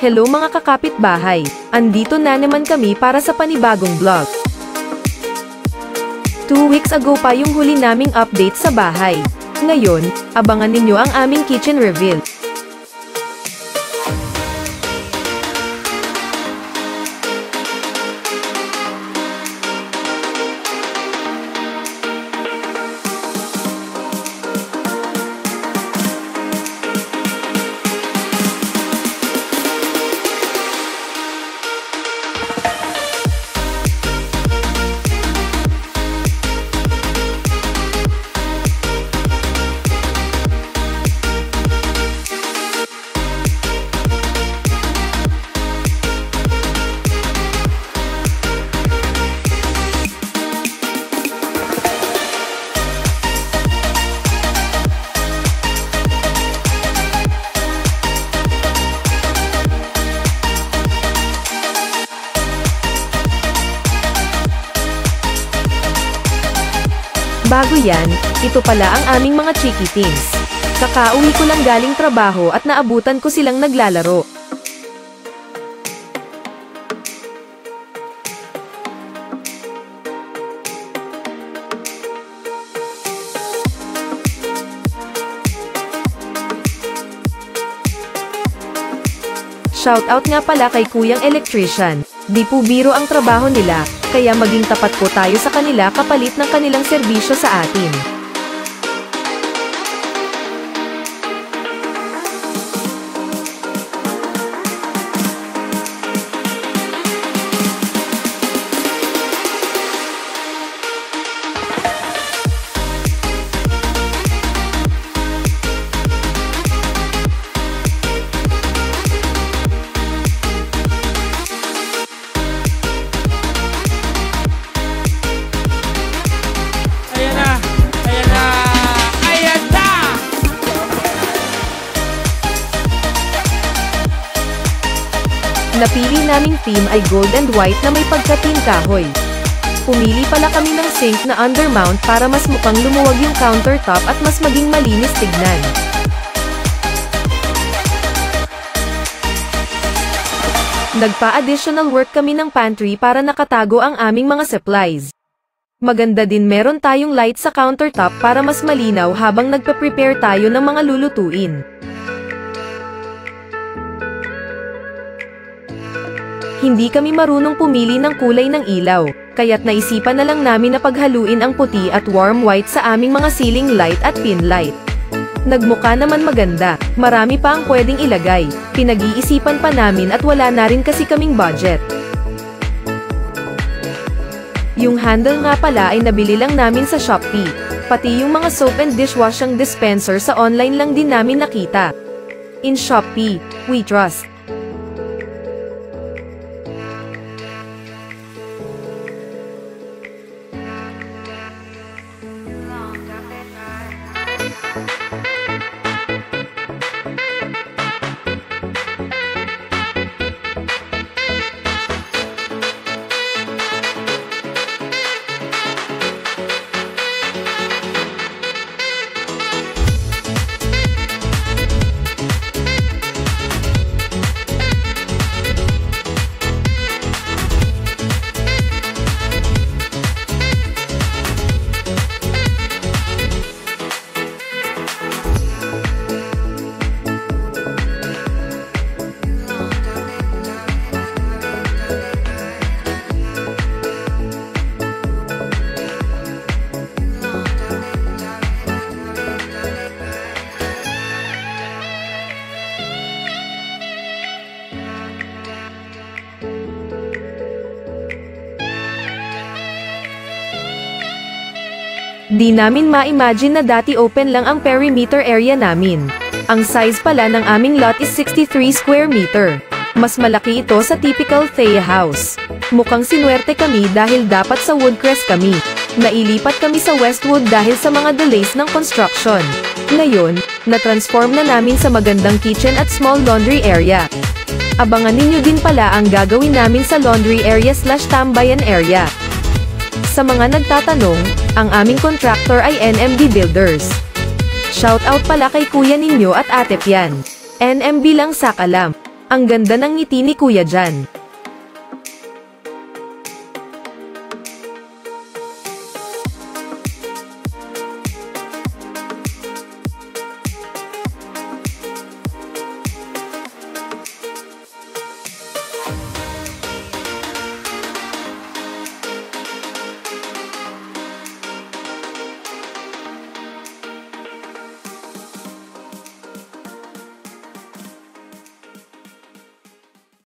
Hello mga kakapitbahay! Andito na naman kami para sa panibagong vlog. Two weeks ago pa yung huli naming update sa bahay. Ngayon, abangan ninyo ang aming kitchen reveal. Bago yan, ito pala ang aming mga chikitings. Kakauwi ko lang galing trabaho at naabutan ko silang naglalaro. Shoutout nga pala kay Kuyang Electrician. Di po biro ang trabaho nila, kaya maging tapat po tayo sa kanila kapalit ng kanilang serbisyo sa atin. Napili naming theme ay gold and white na may pagka-team kahoy. Pumili pala kami ng sink na undermount para mas mukhang lumuwag yung countertop at mas maging malinis tignan. Nagpa-additional work kami ng pantry para nakatago ang aming mga supplies. Maganda din meron tayong light sa countertop para mas malinaw habang nagpe-prepare tayo ng mga lulutuin. Hindi kami marunong pumili ng kulay ng ilaw, kaya't naisipan na lang namin na paghaluin ang puti at warm white sa aming mga ceiling light at pin light. Nagmuka naman maganda, marami pa ang pwedeng ilagay, pinag-iisipan pa namin at wala na rin kasi kaming budget. Yung handle nga pala ay nabili lang namin sa Shopee, pati yung mga soap and dishwashing dispenser sa online lang din namin nakita. In Shopee, we trust. Di namin ma-imagine na dati open lang ang perimeter area namin. Ang size pala ng aming lot is 63 square meter. Mas malaki ito sa typical Thea house. Mukhang sinuwerte kami dahil dapat sa Woodcrest kami. Nailipat kami sa Westwood dahil sa mga delays ng construction. Ngayon, na-transform na namin sa magandang kitchen at small laundry area. Abangan ninyo din pala ang gagawin namin sa laundry area slash tambayan area. Sa mga nagtatanong, ang aming contractor ay NMB Builders. Shoutout pala kay kuya ninyo at ate Pian. NMB lang sa kalam. Ang ganda ng ngiti ni kuya dyan.